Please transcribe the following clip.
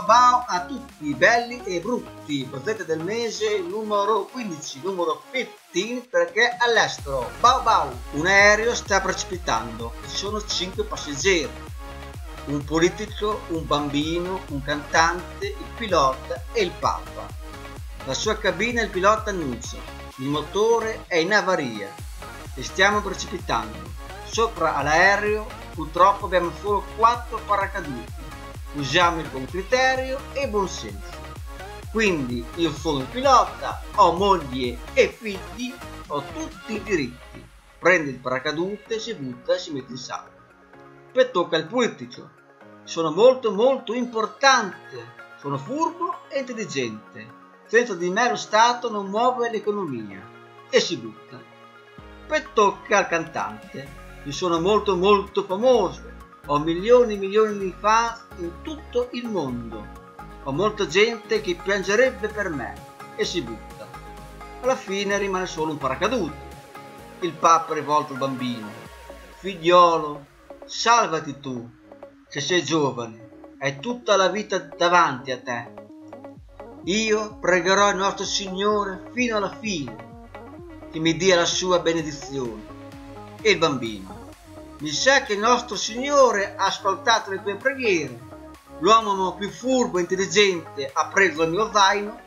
ciao a tutti belli e brutti, presente del mese numero 15, numero 15 perché all'estero. Bau bau, un aereo sta precipitando, ci sono 5 passeggeri, un politico, un bambino, un cantante, il pilota e il papa. La sua cabina il pilota annuncia, il motore è in avaria e stiamo precipitando. Sopra all'aereo purtroppo abbiamo solo 4 paracaduti usiamoli con criterio e buonsenso. Quindi io sono il pilota, ho moglie e figli, ho tutti i diritti. Prende il paracadute, si butta e si mette in salvo. Poi tocca al politico. Sono molto molto importante, sono furbo e intelligente. Senza di me lo Stato non muove l'economia e si butta. Poi tocca al cantante. Io sono molto molto famoso, ho milioni e milioni di fans in tutto il mondo. Ho molta gente che piangerebbe per me e si butta. Alla fine rimane solo un paracadute. Il papa rivolto al bambino. Figliolo, salvati tu, se sei giovane, hai tutta la vita davanti a te. Io pregherò il nostro Signore fino alla fine che mi dia la sua benedizione. E il bambino mi sa che il nostro Signore ha ascoltato le tue preghiere. L'uomo più furbo e intelligente ha preso il mio zaino